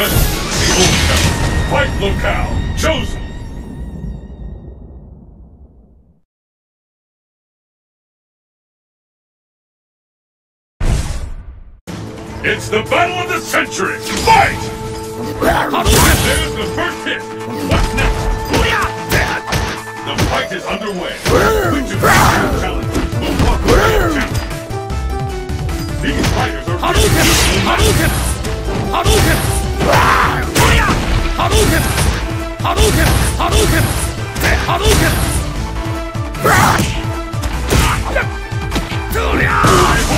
Defense the old. Fight locale chosen. It's the battle of the century! Fight! There's the first hit! What's next? The fight is underway. Which of challenge will walk away? These fighters are Hadouken! Hadouken! Hadouken! 波動拳波動拳波動拳で波動拳うわっ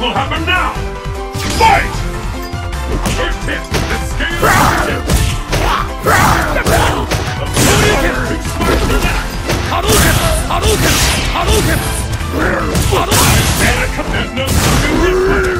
will happen now? Fight! First hit, escape! Hadouken! Hadouken! Hadouken! Hadouken! There's no stopping this fighter!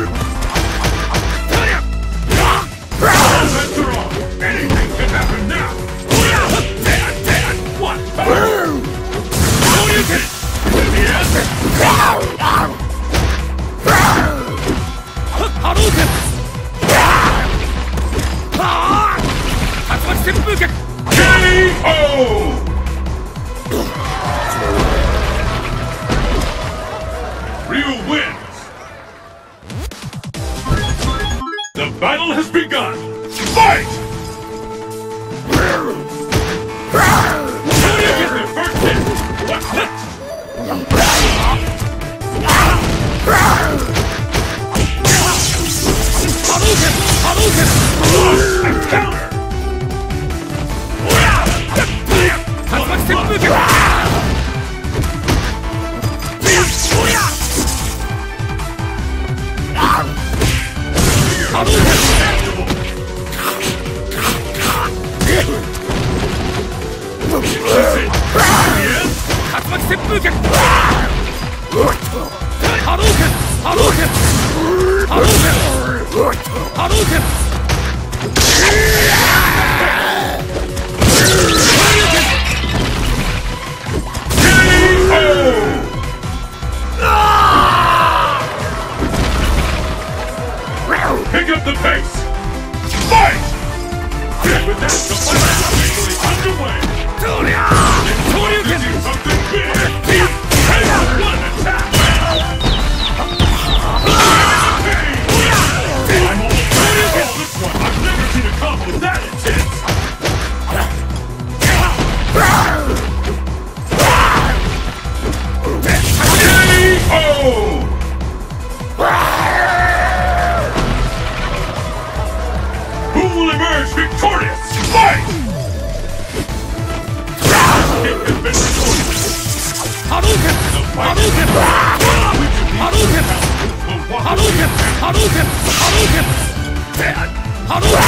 Hadouken! Hadouken!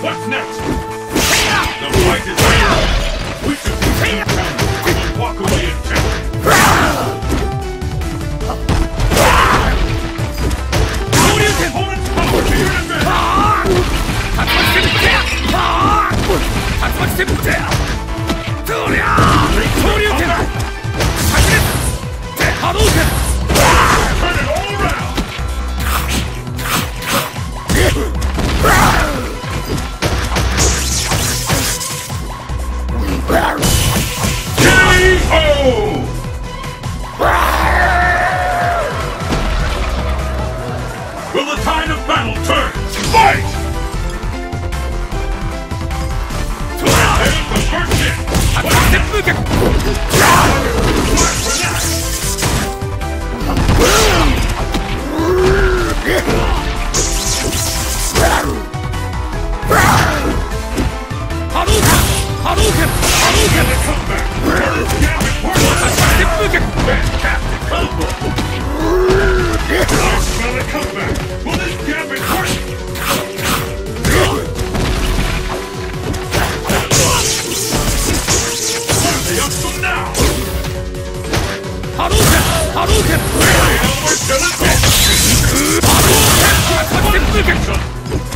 What's next? The fight is over! We should We should walk away in. Opponent's power to your advantage! Turn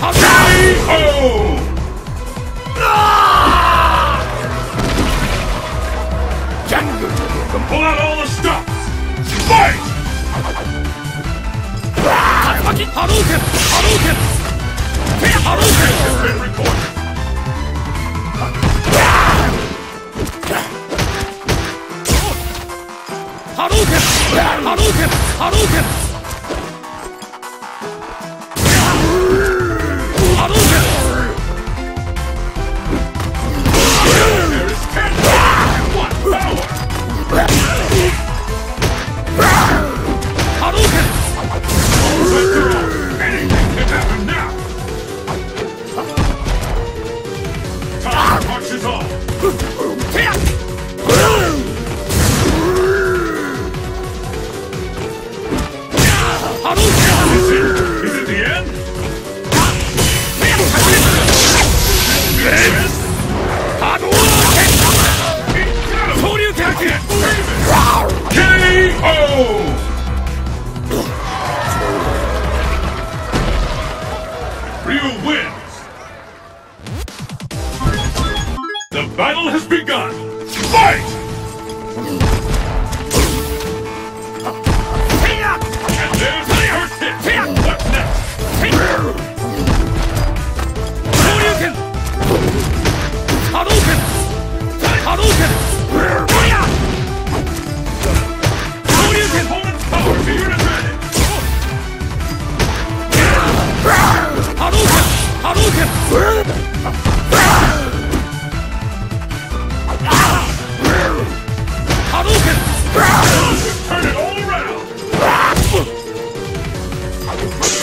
ハローケンハローケンハローケン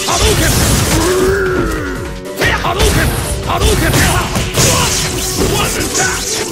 Hadouken! Hadouken! Hadouken! What? What is that?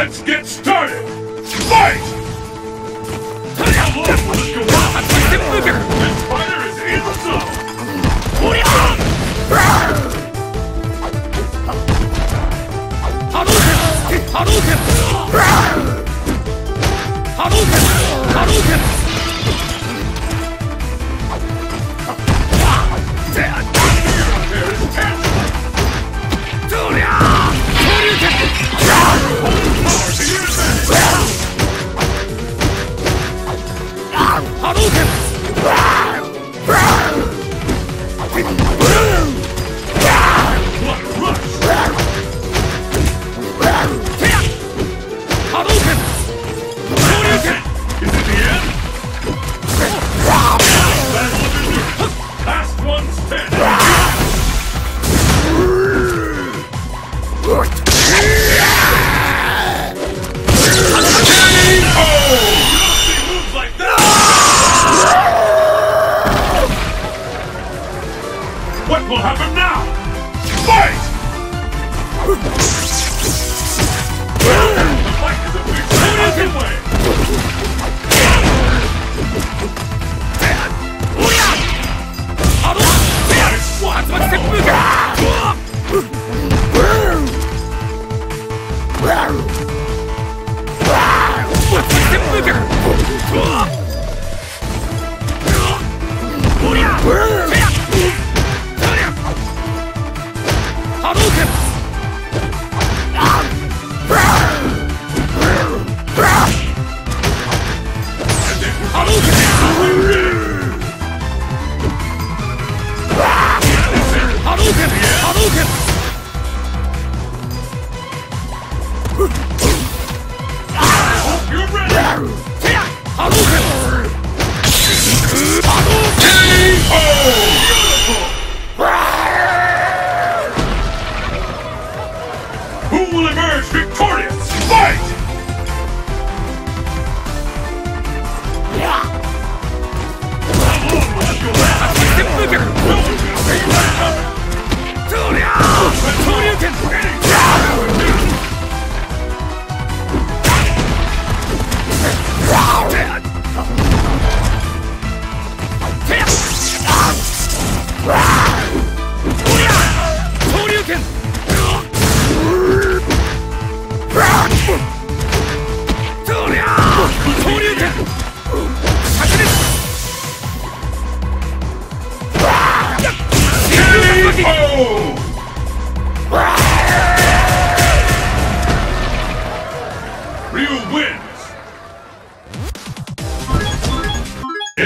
Let's get started! Fight! This fighter is in the zone! There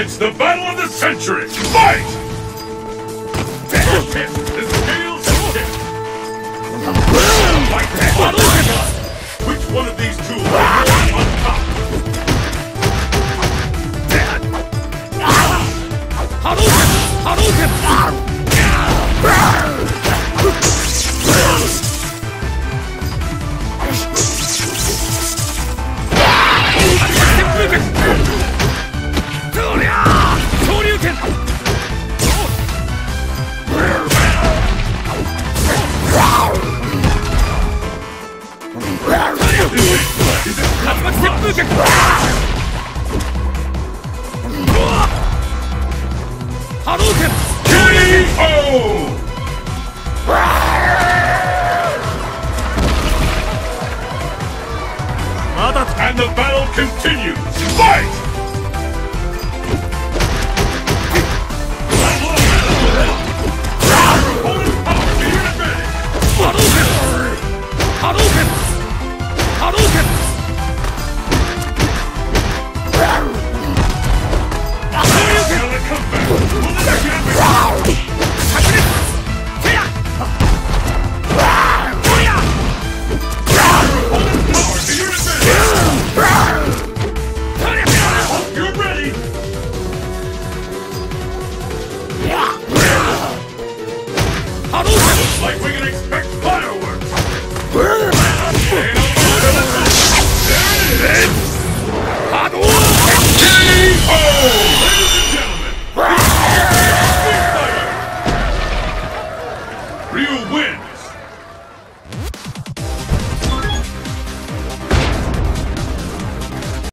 It's the battle of the century! Fight! This Tails Which one of these two will on top? Hadouken! continues. Fight!